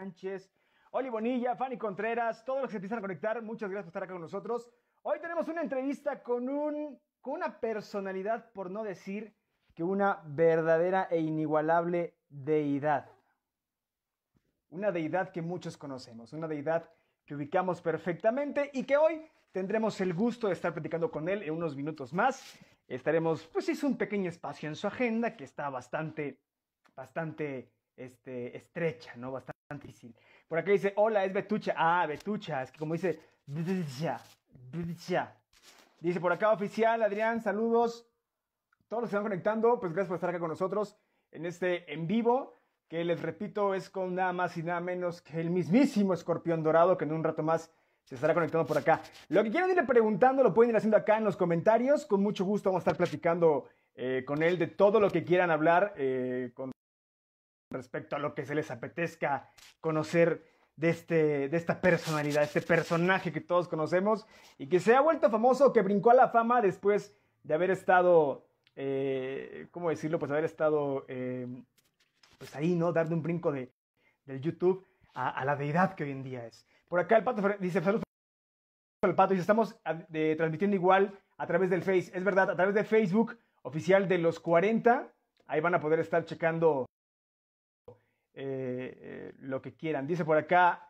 Sánchez, Oli Bonilla, Fanny Contreras, todos los que se empiezan a conectar, muchas gracias por estar acá con nosotros. Hoy tenemos una entrevista con, un, con una personalidad, por no decir que una verdadera e inigualable deidad. Una deidad que muchos conocemos, una deidad que ubicamos perfectamente y que hoy tendremos el gusto de estar platicando con él en unos minutos más. Estaremos, pues hizo un pequeño espacio en su agenda que está bastante, bastante este, estrecha, ¿no? Bastante Por acá dice, hola, es Betucha. Ah, Betucha, es que como dice, Dice por acá oficial, Adrián, saludos. Todos los que están conectando, pues gracias por estar acá con nosotros en este en vivo, que les repito es con nada más y nada menos que el mismísimo escorpión dorado, que en un rato más se estará conectando por acá. Lo que quieran irle preguntando lo pueden ir haciendo acá en los comentarios. Con mucho gusto vamos a estar platicando eh, con él de todo lo que quieran hablar eh, con respecto a lo que se les apetezca conocer de, este, de esta personalidad, este personaje que todos conocemos y que se ha vuelto famoso, que brincó a la fama después de haber estado, eh, ¿cómo decirlo? Pues haber estado, eh, pues ahí, ¿no? Darle un brinco de, del YouTube a, la deidad que hoy en día es. Por acá el pato dice, saludos el pato, dice, estamos transmitiendo igual a través del Face, es verdad, a través de Facebook oficial de los 40, ahí van a poder estar checando eh, eh, lo que quieran. Dice por acá,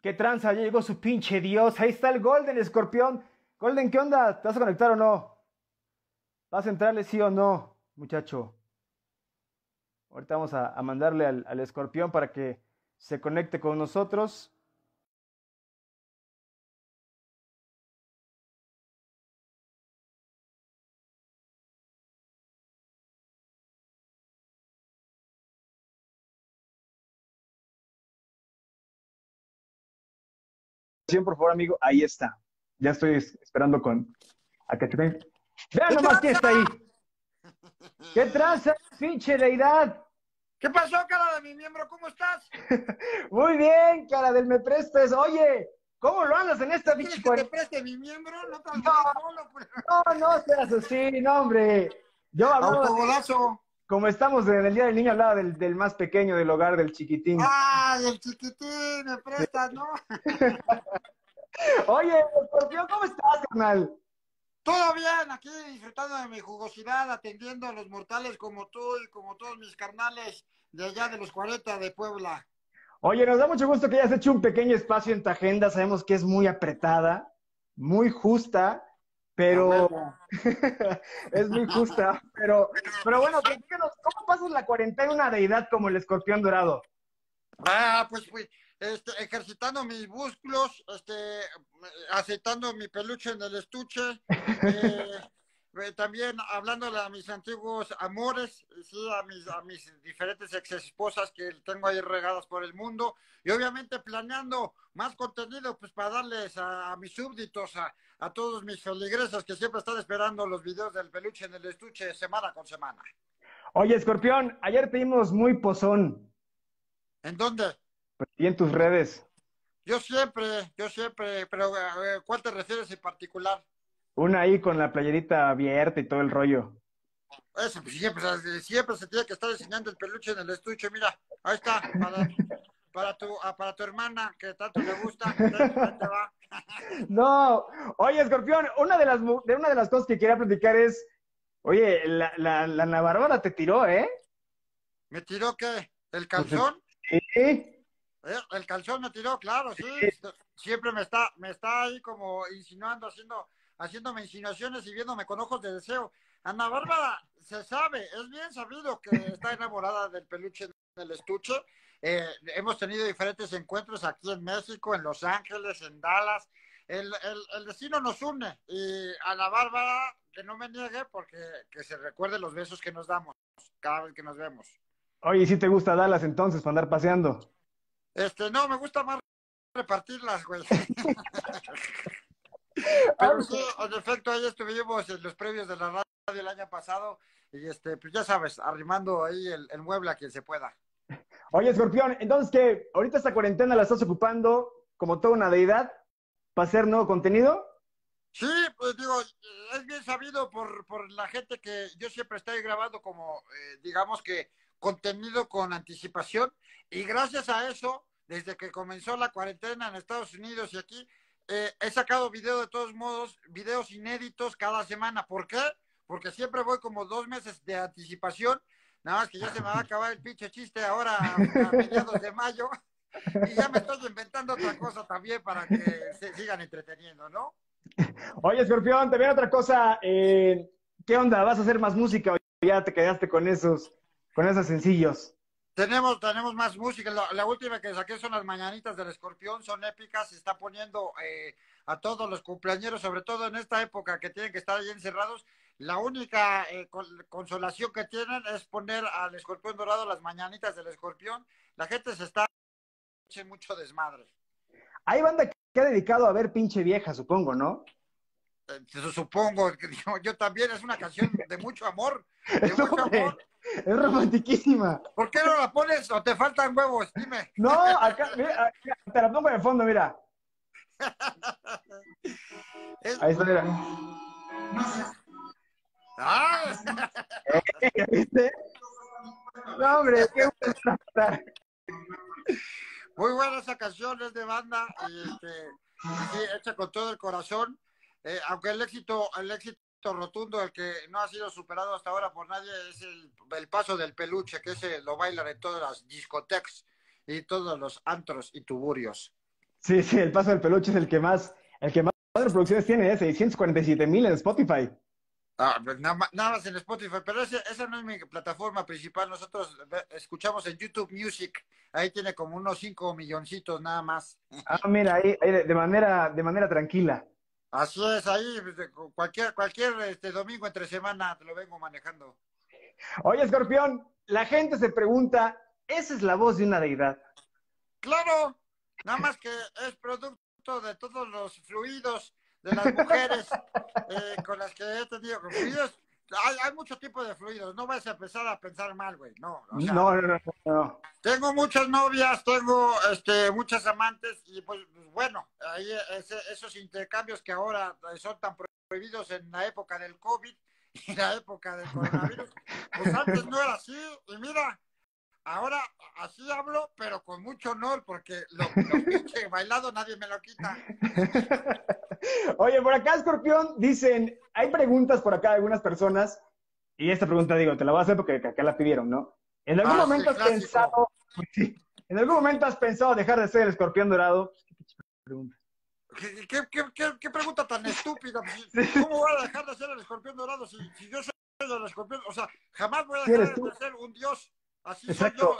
¿qué tranza? Ya llegó su pinche Dios. Ahí está el Golden Escorpión. Golden, ¿qué onda? ¿Te vas a conectar o no? ¿Vas a entrarle sí o no, muchacho? Ahorita vamos a, mandarle al, al escorpión para que se conecte con nosotros. Por favor, amigo. Ahí está. Ya estoy esperando con a que te Vean nomás quién está ahí. ¿Qué traza, pinche deidad? ¿Qué pasó, cara de mi miembro? ¿Cómo estás? Muy bien, cara del me prestes. Oye, ¿cómo lo andas en esta pinche que te preste mi miembro? No, no, pues. no, no seas así, no, hombre. Yo hablaba como estamos en el Día del Niño, hablaba del, del, más pequeño del hogar, del chiquitín. ¡Ah, del chiquitín! Me prestas, ¿no? Oye, Escorpión, ¿cómo estás, carnal? Todo bien, aquí disfrutando de mi jugosidad, atendiendo a los mortales como tú y como todos mis carnales de allá de los 40 de Puebla. Oye, nos da mucho gusto que hayas hecho un pequeño espacio en tu agenda. Sabemos que es muy apretada, muy justa pero es muy justa. Pero, pero bueno, ¿cómo pasas la cuarentena una deidad como el escorpión dorado? Ah, pues, pues este, ejercitando mis músculos, este, aceitando mi peluche en el estuche, eh, también hablándole a mis antiguos amores, sí, a mis, a mis diferentes ex esposas que tengo ahí regadas por el mundo, y obviamente planeando más contenido pues para darles a, mis súbditos, a, a, todos mis feligreses que siempre están esperando los videos del peluche en el estuche semana con semana. Oye, Escorpión, ayer te vimos muy pozón. ¿En dónde? Pues, y en tus redes. Yo siempre, yo siempre, pero ¿cuál te refieres en particular? Una ahí con la playerita abierta y todo el rollo. Eso, pues siempre, siempre se tiene que estar enseñando el peluche en el estuche. Mira, ahí está, para, tu, ah, para tu hermana que tanto le gusta. no, oye, Escorpión, una de las, de una de las cosas que quería platicar es, oye, la, la, la Bárbara te tiró, ¿eh? ¿Me tiró qué? ¿El calzón? Sí. ¿Eh? El calzón me tiró, claro, sí. Siempre me está, me está ahí como insinuando, haciendo haciéndome insinuaciones y viéndome con ojos de deseo. Ana Bárbara se sabe, es bien sabido que está enamorada del peluche en el estuche. Eh, hemos tenido diferentes encuentros aquí en México, en Los Ángeles, en Dallas. El, el, destino nos une y Ana Bárbara que no me niegue porque que se recuerde los besos que nos damos cada vez que nos vemos. Oye, si te gusta Dallas entonces para andar paseando? Este, no, me gusta más repartirlas, güey. Pero sí, en efecto, ahí estuvimos en los previos de la radio el año pasado y este, pues ya sabes, arrimando ahí el, mueble a quien se pueda. Oye, Escorpión, entonces que ahorita esta cuarentena la estás ocupando como toda una deidad para hacer nuevo contenido. Sí, pues digo, es bien sabido por, por la gente que yo siempre estoy grabando como, eh, digamos que contenido con anticipación y gracias a eso, desde que comenzó la cuarentena en Estados Unidos y aquí, eh, he sacado video de todos modos, videos inéditos cada semana. ¿Por qué? Porque siempre voy como dos meses de anticipación. Nada más que ya se me va a acabar el pinche chiste ahora a, mediados de mayo. Y ya me estoy inventando otra cosa también para que se sigan entreteniendo, ¿no? Oye, Escorpión, también otra cosa. Eh, ¿Qué onda? ¿Vas a hacer más música o ya te quedaste con esos, con esos sencillos? Tenemos, tenemos más música. La, última que saqué son las mañanitas del escorpión, son épicas, se está poniendo eh, a todos los cumpleaños, sobre todo en esta época que tienen que estar ahí encerrados. La única eh, consolación que tienen es poner al escorpión dorado las mañanitas del escorpión. La gente se está mucho desmadre. Hay banda que ha dedicado a ver pinche vieja, supongo, ¿no? Eh, supongo, yo, yo también, es una canción de mucho amor, de mucho amor. Es romantiquísima. ¿Por qué no la pones o te faltan huevos? Dime. No, acá, mira, te la pongo de fondo, mira. Ahí está, mira. ¡Ah! ¿Viste? No, hombre, qué buena. Muy buena esa canción, es de banda y este, hecha con todo el corazón. Eh, aunque el éxito, el éxito rotundo, el que no ha sido superado hasta ahora por nadie, es el, paso del peluche, que ese lo bailan en todas las discotecas y todos los antros y tuburios. Sí, sí, el paso del peluche es el que más, el que más reproducciones tiene, ¿eh? 647 mil en Spotify. Ah, pues nada, más en Spotify, pero esa no es mi plataforma principal. Nosotros escuchamos en YouTube Music, ahí tiene como unos 5 milloncitos nada más. Ah, mira, ahí, de, manera, de manera tranquila. Así es, ahí pues, cualquier, cualquier este domingo entre semana te lo vengo manejando. Oye, Escorpión, la gente se pregunta, ¿esa es la voz de una deidad? Claro, nada más que es producto de todos los fluidos de las mujeres eh, con las que he tenido fluidos. Hay, hay mucho tipo de fluidos, no vas a empezar a pensar mal, güey, no, no, no, no, Tengo muchas novias, tengo este, muchas amantes y pues, pues bueno, ahí esos intercambios que ahora son tan prohibidos en la época del COVID y la época del coronavirus, pues antes no era así y mira, ahora así hablo, pero con mucho honor, porque lo, lo pinche bailado nadie me lo quita. Oye, por acá, Escorpión, dicen, hay preguntas por acá de algunas personas, y esta pregunta digo, te la voy a hacer porque acá la pidieron, ¿no? ¿En algún ah, momento has pensado, ¿en algún momento has pensado dejar de ser el escorpión dorado? ¿Qué, qué, qué, qué pregunta tan estúpida? ¿Cómo voy a dejar de ser el escorpión dorado si, si yo soy el escorpión? O sea, jamás voy a dejar de ser un dios. Así soy yo.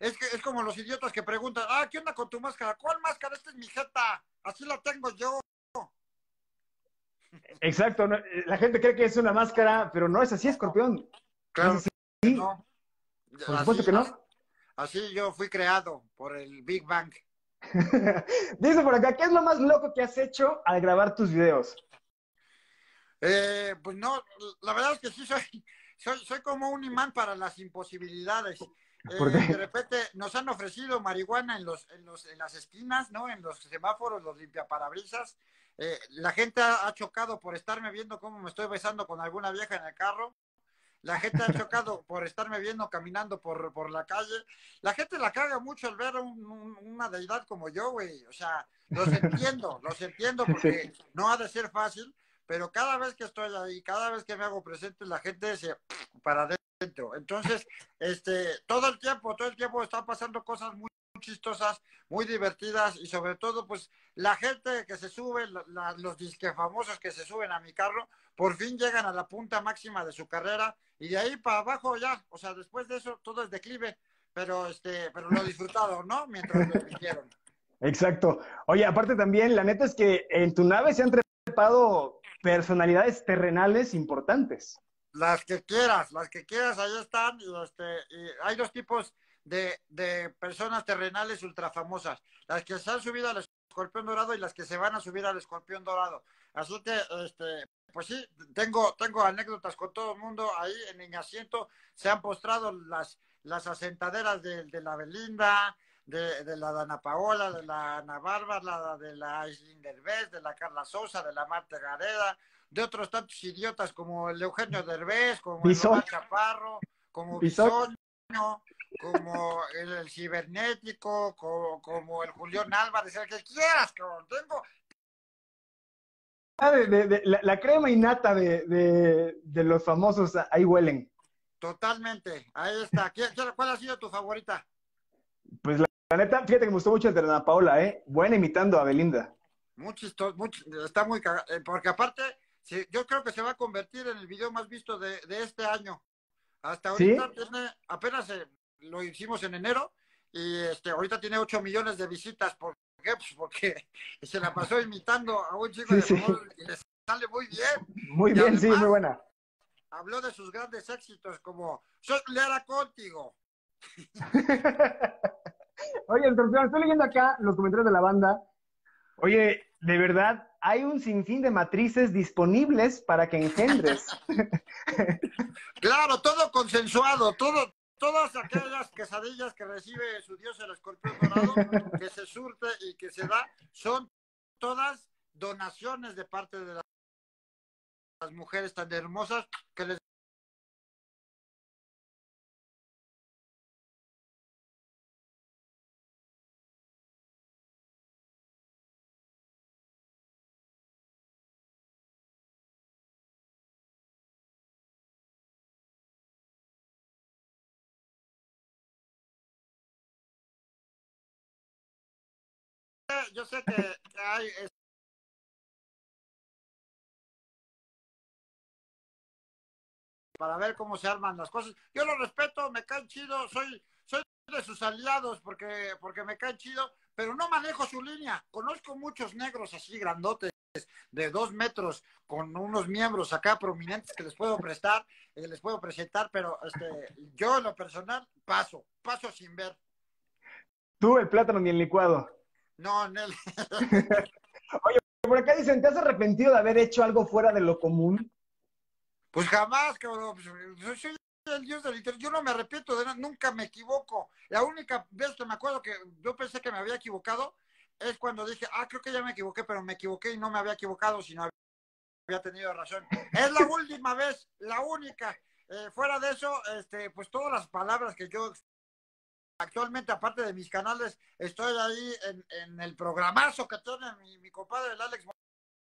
Es, que, es como los idiotas que preguntan, ah, ¿qué onda con tu máscara? ¿Cuál máscara? Esta es mi jeta. Así la tengo yo. Exacto, la gente cree que es una máscara, pero no es así, escorpión. Claro, no. Por supuesto que no. Así yo fui creado por el Big Bang. Dice por acá, ¿qué es lo más loco que has hecho al grabar tus videos? Eh, pues no, la verdad es que sí soy, soy, soy como un imán para las imposibilidades. Eh, de repente nos han ofrecido marihuana en los, en los, en las esquinas, ¿no? En los semáforos, los limpiaparabrisas. Eh, la gente ha, chocado por estarme viendo cómo me estoy besando con alguna vieja en el carro. La gente ha chocado por estarme viendo caminando por, por la calle. La gente la caga mucho al ver una deidad como yo, güey. O sea, los entiendo, los entiendo porque no ha de ser fácil, pero cada vez que estoy ahí, cada vez que me hago presente, la gente se para adentro. Entonces, este, todo el tiempo, todo el tiempo están pasando cosas muy chistosas, muy divertidas y sobre todo, pues la gente que se sube, los disque famosos que se suben a mi carro, por fin llegan a la punta máxima de su carrera y de ahí para abajo ya, o sea, después de eso todo es declive, pero este, pero lo disfrutado, ¿no? Mientras lo hicieron. Exacto. Oye, aparte también, la neta es que en tu nave se han trepado personalidades terrenales importantes. Las que quieras, las que quieras, ahí están. Y, este, y hay dos tipos de, de personas terrenales ultra famosas. Las que se han subido al escorpión dorado y las que se van a subir al escorpión dorado. Así que, este, pues sí, tengo, tengo anécdotas con todo el mundo. Ahí en Iñaciento se han postrado las, las asentaderas de, de la Belinda, de, de, la Dana Paola, de la Ana Bárbara, de la Aislinn Derbez, de la Carla Sosa, de la Marta Gareda, de otros tantos idiotas como el Eugenio Derbez, como el Chaparro, como Bisón como el, cibernético, como, el Julián Álvarez, el que quieras, cabrón. Tengo. De, la, crema innata de, de, los famosos, ahí huelen. Totalmente, ahí está. ¿Cuál ha sido tu favorita? Pues la, neta, fíjate que me gustó mucho el de Ana Paola, ¿eh? Buena imitando a Belinda. Mucho, está muy cagado, eh, porque aparte, yo creo que se va a convertir en el video más visto de, de este año. Hasta ahorita tiene, apenas eh, lo hicimos en enero y este, ahorita tiene 8 millones de visitas. ¿Por qué? Pues porque se la pasó imitando a un chico de y le sale muy bien. Muy bien, sí, muy buena. Habló de sus grandes éxitos como Soy Lera contigo. Oye, estoy leyendo acá los comentarios de la banda. Oye, de verdad, hay un sinfín de matrices disponibles para que engendres. Claro, todo consensuado, todo, todas aquellas quesadillas que recibe su dios el escorpión dorado, que se surte y que se da, son todas donaciones de parte de las mujeres tan hermosas que les yo sé que, hay para ver cómo se arman las cosas. Yo lo respeto, me caen chido, soy, soy de sus aliados porque, porque me caen chido, pero no manejo su línea. Conozco muchos negros así grandotes de dos metros con unos miembros acá prominentes que les puedo prestar, eh, les puedo presentar, pero este, yo en lo personal paso, paso sin ver. Tú el plátano ni el licuado. No, Nel. Oye, por acá dicen, ¿te has arrepentido de haber hecho algo fuera de lo común? Pues jamás, cabrón. Pues, soy el dios del internet. Yo no me arrepiento de nada, nunca me equivoco. La única vez que me acuerdo que yo pensé que me había equivocado es cuando dije, ah, creo que ya me equivoqué, pero me equivoqué y no me había equivocado, sino había tenido razón. Es la última vez, la única. Eh, fuera de eso, este, pues todas las palabras que yo actualmente, aparte de mis canales, estoy ahí en, el programazo que tiene mi, compadre, el Alex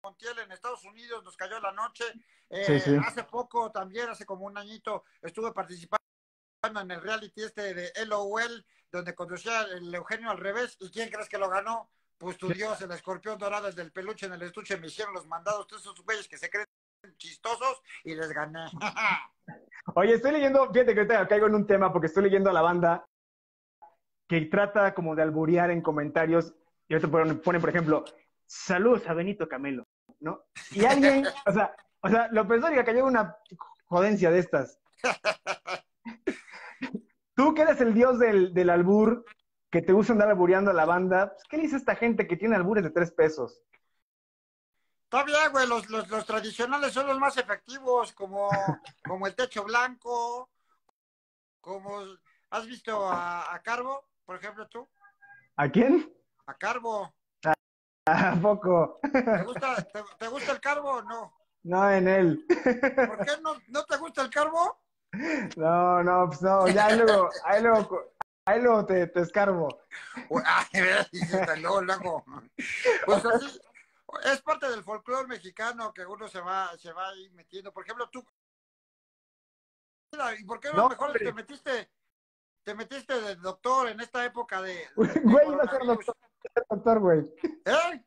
Montiel en Estados Unidos, nos cayó la noche. Eh, hace poco también, hace como un añito, estuve participando en el reality este de LOL, donde conducía el Eugenio al revés. ¿Y quién crees que lo ganó? Pues tu Dios, el escorpión dorado desde el peluche en el estuche, me hicieron los mandados, todos esos güeyes que se creen chistosos y les gané. Oye, estoy leyendo, fíjate que ahorita caigo en un tema porque estoy leyendo a la banda que trata como de alburear en comentarios, y ahorita ponen, por ejemplo, saludos a Benito Camelo, ¿no? Y alguien, o sea, o sea, lo pensó cayó una jodencia de estas. Tú que eres el dios del, del albur, que te gusta andar albureando a la banda, pues, ¿qué dice esta gente que tiene albures de tres pesos? Está bien, güey, los, los, tradicionales son los más efectivos, como, como el techo blanco, como, ¿has visto a, a Carbo? Por ejemplo, tú? ¿A quién? A Carbo. ¿A poco? ¿Te gusta, te, gusta el Carbo o no? No, en él. ¿Por qué no, no te gusta el Carbo? No, no, pues no, ya luego, ahí luego, ahí luego te, te escarbo. Ay, luego, luego. Pues así, es parte del folclore mexicano que uno se va, se va ahí metiendo. Por ejemplo, tú. ¿Y por qué no, mejor te metiste te metiste de doctor en esta época de. Güey, iba a ser doctor, güey. ¿Eh?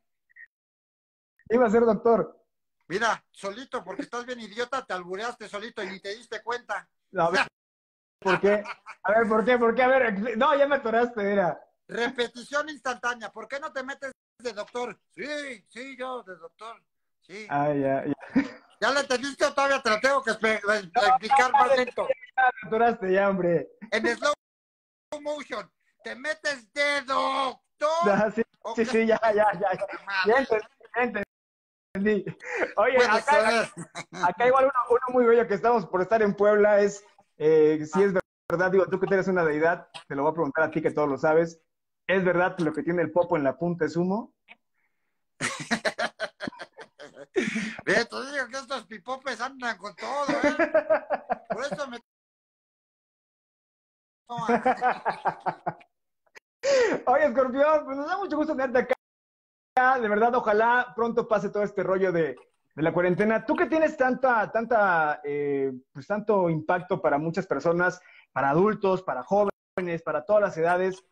Iba a ser doctor. Mira, solito, porque estás bien idiota, te albureaste solito y ni te diste cuenta. a ver, ¿por qué? A ver, ¿por qué? ¿Por qué? A ver, no, ya me atoraste, mira. Repetición instantánea, ¿por qué no te metes de doctor? Sí, sí, yo, de doctor. Sí. Ah, ya, ya. ¿Ya le entendiste o todavía te lo tengo que explicar más lento? Ya me atoraste, ya, hombre. En slow motion. Te metes de doctor. Ah, sí, sí, sí, ya, ya, ya. Ya, entendí, Oye, acá, acá, igual uno, uno, muy bello que estamos por estar en Puebla es, eh, si es verdad, digo, tú que eres una deidad, te lo voy a preguntar a ti que todo lo sabes. ¿Es verdad que lo que tiene el popo en la punta es humo? Ve, te digo que estos pipopes andan con todo, ¿eh? Por eso me Oye, Escorpión, pues nos da mucho gusto tenerte acá. De verdad, ojalá pronto pase todo este rollo de, de la cuarentena. Tú que tienes tanta, tanta, eh, pues tanto impacto para muchas personas, para adultos, para jóvenes, para todas las edades.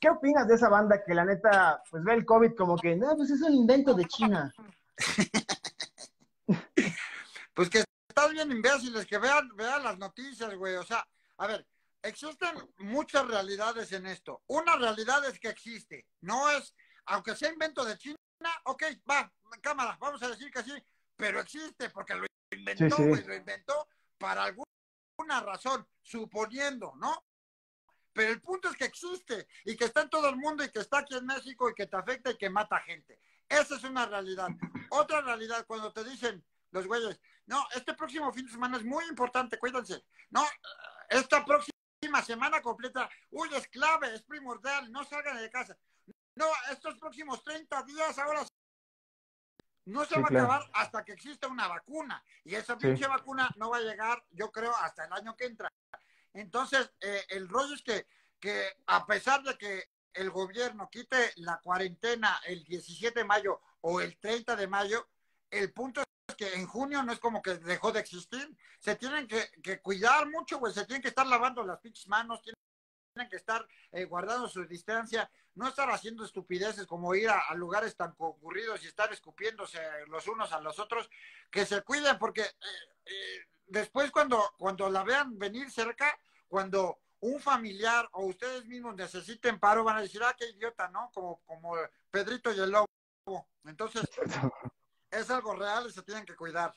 ¿Qué opinas de esa banda que la neta, pues ve el COVID como que, no, pues es un invento de China? pues que están bien imbéciles, que vean, vean las noticias, güey. O sea, a ver, existen muchas realidades en esto. Una realidad es que existe, no es, aunque sea invento de China, ok, va, cámara, vamos a decir que sí, pero existe porque lo inventó, güey, lo inventó para alguna razón, suponiendo, ¿no? Pero el punto es que existe y que está en todo el mundo y que está aquí en México y que te afecta y que mata gente. Esa es una realidad. Otra realidad, cuando te dicen los güeyes, no, este próximo fin de semana es muy importante, cuídense. No, esta próxima semana completa, uy, es clave, es primordial, no salgan de casa. No, estos próximos 30 días ahora no se va a acabar hasta que exista una vacuna. Y esa pinche vacuna no va a llegar, yo creo, hasta el año que entra. Entonces, eh, el rollo es que, que a pesar de que el gobierno quite la cuarentena el 17 de mayo o el 30 de mayo, el punto es en junio no es como que dejó de existir. Se tienen que, cuidar mucho, güey. Se tienen que estar lavando las pinches manos, tienen que estar eh, guardando su distancia, no estar haciendo estupideces como ir a, lugares tan concurridos y estar escupiéndose los unos a los otros. Que se cuiden porque eh, eh, después cuando, cuando la vean venir cerca, cuando un familiar o ustedes mismos necesiten paro, van a decir, ah, qué idiota, ¿no? Como, como Pedrito y el lobo. Entonces, es algo real y se tienen que cuidar.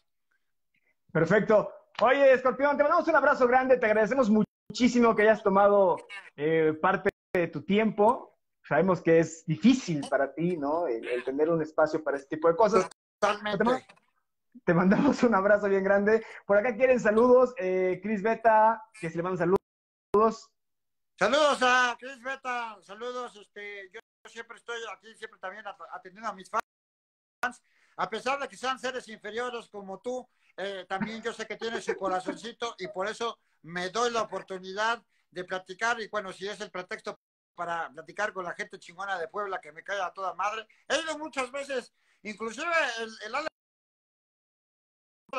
Perfecto. Oye, Escorpión, te mandamos un abrazo grande, te agradecemos muchísimo que hayas tomado eh, parte de tu tiempo. Sabemos que es difícil para ti, ¿no? El, tener un espacio para este tipo de cosas. Totalmente. Te mandamos un abrazo bien grande. Por acá quieren saludos. Eh, Cris Beta, que se le mandan saludos. Saludos a Cris Beta, saludos. Este, yo siempre estoy aquí, siempre también atendiendo a mis fans. A pesar de que sean seres inferiores como tú, eh, también yo sé que tienes su corazoncito y por eso me doy la oportunidad de platicar. Y bueno, si es el pretexto para platicar con la gente chingona de Puebla que me cae a toda madre. He ido muchas veces, inclusive el, el Alex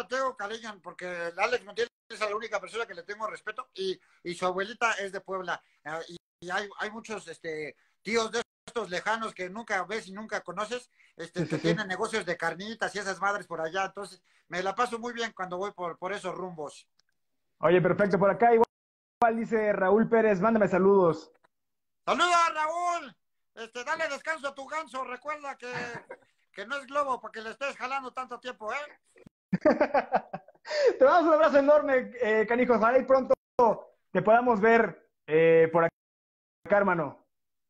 tengo cariño porque el Alex Montiel es la única persona que le tengo respeto y, y su abuelita es de Puebla. Ah, y, hay, hay, muchos este, tíos de lejanos que nunca ves y nunca conoces, este, que tienen negocios de carnitas y esas madres por allá. Entonces, me la paso muy bien cuando voy por, por esos rumbos. Oye, perfecto. Por acá igual dice Raúl Pérez, mándame saludos. Saludos, Raúl. Este, dale descanso a tu ganso. Recuerda que, que no es globo para que le estés jalando tanto tiempo, ¿eh? Te damos un abrazo enorme, eh, canijo. Ojalá y pronto te podamos ver eh, por acá, hermano.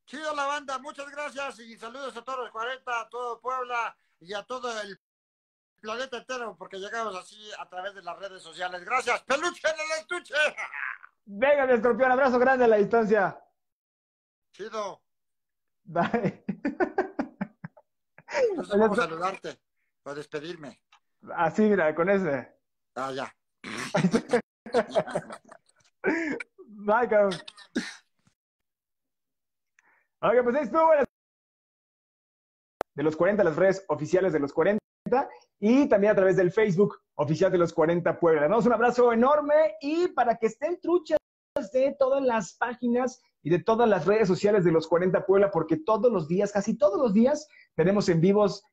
Chido la banda, muchas gracias y saludos a todos los 40, a todo Puebla y a todo el planeta entero, porque llegamos así a través de las redes sociales. Gracias, peluche en el estuche. Venga, mi escorpión, abrazo grande a la distancia. Chido. Bye. Entonces vamos a saludarte, para despedirme. Así, mira, con ese. Ah, ya. Bye, cabrón. Ok, pues ahí estuvo de los 40, las redes oficiales de los 40 y también a través del Facebook oficial de los 40 Puebla. Damos un abrazo enorme y para que estén truchas de todas las páginas y de todas las redes sociales de los 40 Puebla, porque todos los días, casi todos los días, tenemos en vivos